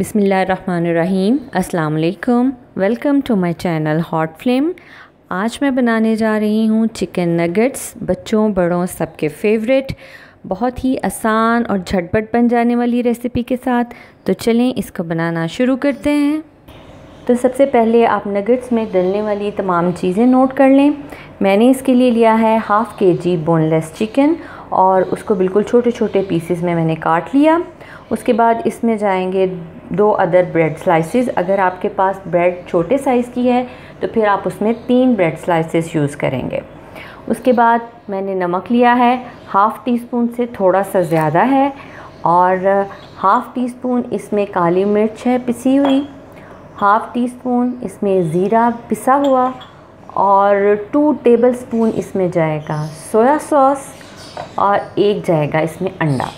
बिसमीम् वालेकुम welcome to my channel hot flame आज मैं बनाने जा रही हूँ चिकन नगेट्स। बच्चों, बड़ों, सबके फेवरेट। बहुत ही आसान और झटपट बन जाने वाली रेसिपी के साथ। तो चलें, इसको बनाना शुरू करते हैं। तो सबसे पहले आप नगेट्स में डलने वाली तमाम चीज़ें नोट कर लें। मैंने इसके लिए लिया है हाफ़ के जी बोनलेस चिकन और उसको बिल्कुल छोटे छोटे पीसेस में मैंने काट लिया। उसके बाद इसमें जाएँगे दो अदर ब्रेड स्लाइसेस अगर आपके पास ब्रेड छोटे साइज़ की है तो फिर आप उसमें तीन ब्रेड स्लाइसेस यूज़ करेंगे। उसके बाद मैंने नमक लिया है हाफ़ टी स्पून से थोड़ा सा ज़्यादा है और हाफ़ टी स्पून इसमें काली मिर्च है पिसी हुई हाफ़ टी स्पून इसमें ज़ीरा पिसा हुआ और टू टेबल स्पून इसमें जाएगा सोया सॉस और एक जाएगा इसमें अंडा।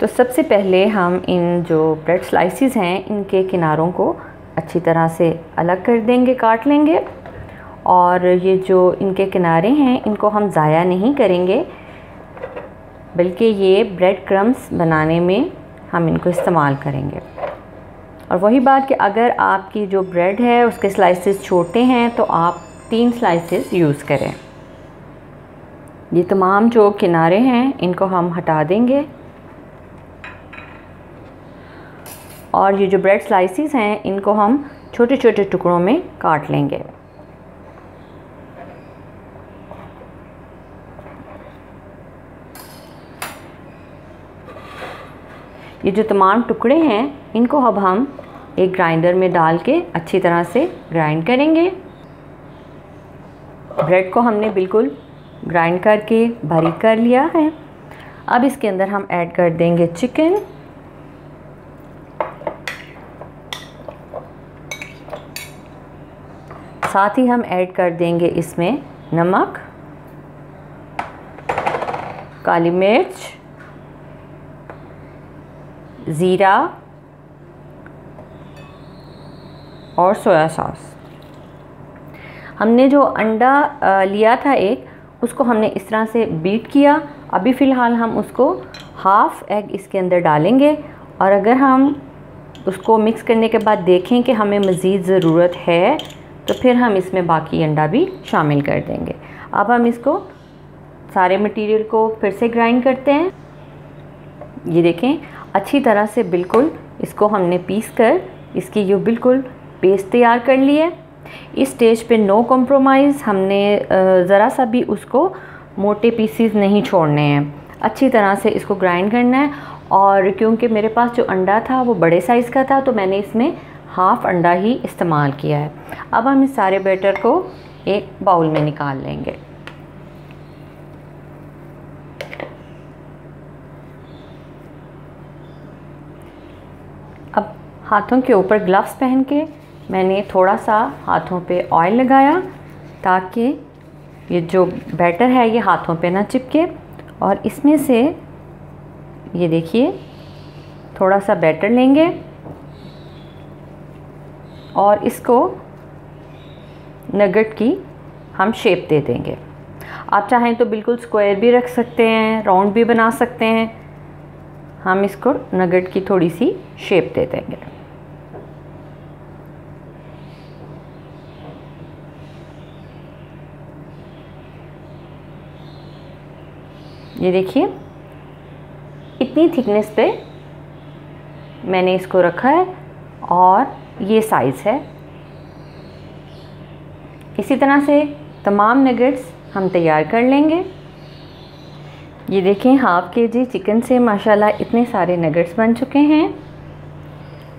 तो सबसे पहले हम इन जो ब्रेड स्लाइसिस हैं, इनके किनारों को अच्छी तरह से अलग कर देंगे, काट लेंगे। और ये जो इनके किनारे हैं, इनको हम ज़ाया नहीं करेंगे, बल्कि ये ब्रेड क्रम्स बनाने में हम इनको इस्तेमाल करेंगे। और वही बात कि अगर आपकी जो ब्रेड है, उसके स्लाइसेस छोटे हैं तो आप तीन स्लाइसेस यूज़ करें। ये तमाम जो किनारे हैं, इनको हम हटा देंगे। और ये जो ब्रेड स्लाइसिस हैं, इनको हम छोटे छोटे टुकड़ों में काट लेंगे। ये जो तमाम टुकड़े हैं, इनको अब हम एक ग्राइंडर में डाल के अच्छी तरह से ग्राइंड करेंगे। ब्रेड को हमने बिल्कुल ग्राइंड करके बारीक कर लिया है। अब इसके अंदर हम ऐड कर देंगे चिकन साथ ही हम ऐड कर देंगे इसमें नमक, काली मिर्च, ज़ीरा और सोया सॉस। हमने जो अंडा लिया था एक, उसको हमने इस तरह से बीट किया। अभी फ़िलहाल हम उसको हाफ़ एग इसके अंदर डालेंगे और अगर हम उसको मिक्स करने के बाद देखें कि हमें मज़ीद ज़रूरत है तो फिर हम इसमें बाकी अंडा भी शामिल कर देंगे। अब हम इसको सारे मटेरियल को फिर से ग्राइंड करते हैं। ये देखें, अच्छी तरह से बिल्कुल इसको हमने पीस कर इसकी जो बिल्कुल पेस्ट तैयार कर ली है। इस स्टेज पे नो कॉम्प्रोमाइज़ हमने ज़रा सा भी उसको मोटे पीसीज नहीं छोड़ने हैं। अच्छी तरह से इसको ग्राइंड करना है। और क्योंकि मेरे पास जो अंडा था, वो बड़े साइज़ का था तो मैंने इसमें हाफ़ अंडा ही इस्तेमाल किया है। अब हम इस सारे बैटर को एक बाउल में निकाल लेंगे। अब हाथों के ऊपर ग्लव्स पहन के मैंने थोड़ा सा हाथों पे ऑयल लगाया ताकि ये जो बैटर है ये हाथों पे ना चिपके। और इसमें से ये देखिए, थोड़ा सा बैटर लेंगे। और इसको नगट की हम शेप दे देंगे। आप चाहें तो बिल्कुल स्क्वायर भी रख सकते हैं राउंड भी बना सकते हैं। हम इसको नगट की थोड़ी सी शेप दे देंगे। ये देखिए, इतनी थिकनेस पे मैंने इसको रखा है और ये साइज़ है। इसी तरह से तमाम नगेट्स हम तैयार कर लेंगे। ये देखें हाफ़ के जी चिकन से माशाल्लाह इतने सारे नगेट्स बन चुके हैं।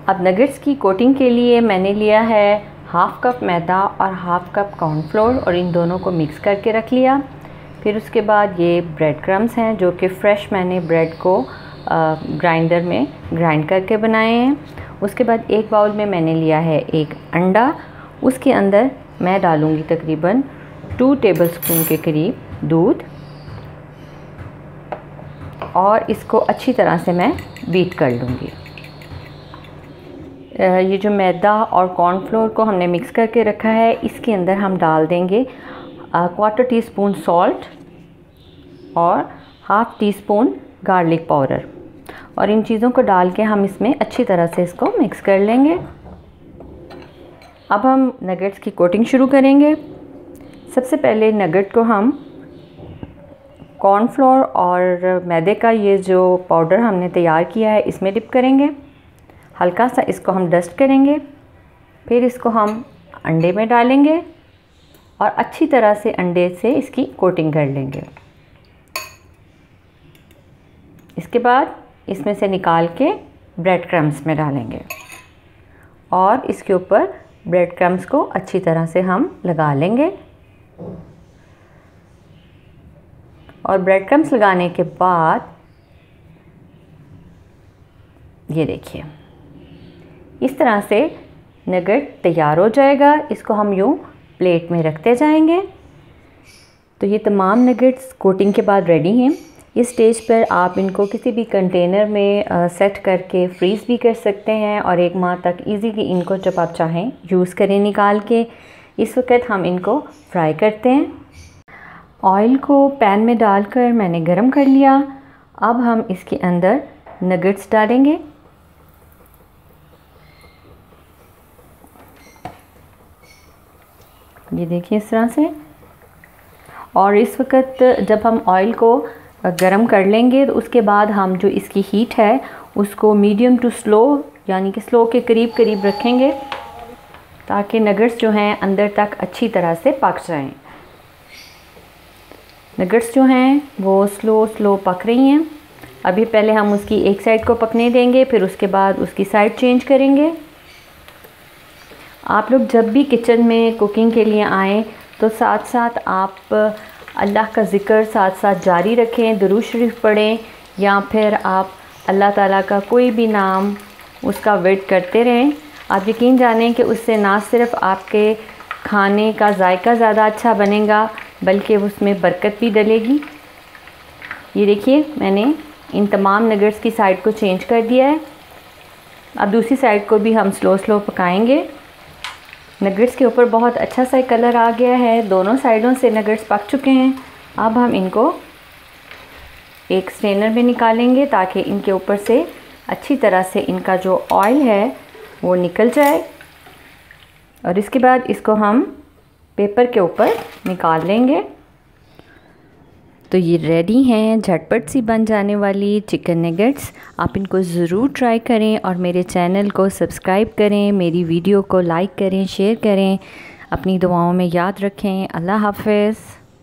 अब नगेट्स की कोटिंग के लिए मैंने लिया है हाफ़ कप मैदा और हाफ़ कप कॉर्नफ्लोर और इन दोनों को मिक्स करके रख लिया। फिर उसके बाद ये ब्रेड क्रम्स हैं, जो कि फ़्रेश मैंने ब्रेड को ग्राइंडर में ग्राइंड करके बनाए हैं। उसके बाद एक बाउल में मैंने लिया है एक अंडा। उसके अंदर मैं डालूँगी तकरीबन टू टेबल स्पून के करीब दूध। और इसको अच्छी तरह से मैं बीट कर लूँगी। ये जो मैदा और कॉर्नफ्लोर को हमने मिक्स करके रखा है, इसके अंदर हम डाल देंगे क्वार्टर टी स्पून सॉल्ट और half teaspoon garlic powder और इन चीज़ों को डाल के हम इसमें अच्छी तरह से इसको मिक्स कर लेंगे। अब हम नगेट्स की कोटिंग शुरू करेंगे। सबसे पहले नगेट को हम कॉर्नफ्लोर और मैदे का ये जो पाउडर हमने तैयार किया है, इसमें डिप करेंगे। हल्का सा इसको हम डस्ट करेंगे। फिर इसको हम अंडे में डालेंगे और अच्छी तरह से अंडे से इसकी कोटिंग कर लेंगे। इसके बाद इसमें से निकाल के ब्रेड क्रम्स में डालेंगे। और इसके ऊपर ब्रेड क्रम्स को अच्छी तरह से हम लगा लेंगे। और ब्रेड क्रम्स लगाने के बाद, ये देखिए, इस तरह से नगट तैयार हो जाएगा। इसको हम यूँ प्लेट में रखते जाएँगे। तो ये तमाम नगेट्स कोटिंग के बाद रेडी हैं। इस स्टेज पर आप इनको किसी भी कंटेनर में सेट करके फ्रीज़ भी कर सकते हैं और एक माह तक इजीली इनको जब आप चाहें यूज़ करें निकाल के। इस वक्त हम इनको फ्राई करते हैं। ऑयल को पैन में डालकर मैंने गरम कर लिया। अब हम इसके अंदर नगेट्स डालेंगे। ये देखिए इस तरह से। और इस वक्त जब हम ऑयल को गरम कर लेंगे तो उसके बाद हम जो इसकी हीट है, उसको मीडियम टू स्लो यानी कि स्लो के करीब करीब रखेंगे, ताकि नगट्स जो हैं अंदर तक अच्छी तरह से पक जाएँ। नगट्स जो हैं, वो स्लो स्लो पक रही हैं। अभी पहले हम उसकी एक साइड को पकने देंगे, फिर उसके बाद उसकी साइड चेंज करेंगे। आप लोग जब भी किचन में कुकिंग के लिए आएँ तो साथ साथ आप अल्लाह का ज़िक्र साथ साथ जारी रखें दरूज शरीफ पढ़ें, या फिर आप अल्लाह ताला का कोई भी नाम उसका वेट करते रहें। आप यकीन जानें कि उससे ना सिर्फ़ आपके खाने का जायका ज़्यादा अच्छा बनेगा, बल्कि उसमें बरकत भी डलेगी। ये देखिए, मैंने इन तमाम नगर्स की साइड को चेंज कर दिया है। अब दूसरी साइड को भी हम स्लो स्लो पकाएँगे। नगेट्स के ऊपर बहुत अच्छा सा कलर आ गया है। दोनों साइडों से नगेट्स पक चुके हैं। अब हम इनको एक स्ट्रेनर में निकालेंगे ताकि इनके ऊपर से अच्छी तरह से इनका जो ऑयल है वो निकल जाए। और इसके बाद इसको हम पेपर के ऊपर निकाल लेंगे। तो ये रेडी हैं, झटपट सी बन जाने वाली चिकन नगेट्स आप इनको ज़रूर ट्राई करें और मेरे चैनल को सब्सक्राइब करें, मेरी वीडियो को लाइक करें शेयर करें। अपनी दुआओं में याद रखें। अल्लाह हाफिज़।